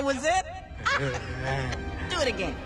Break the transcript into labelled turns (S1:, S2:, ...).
S1: That was it? Ah, do it again.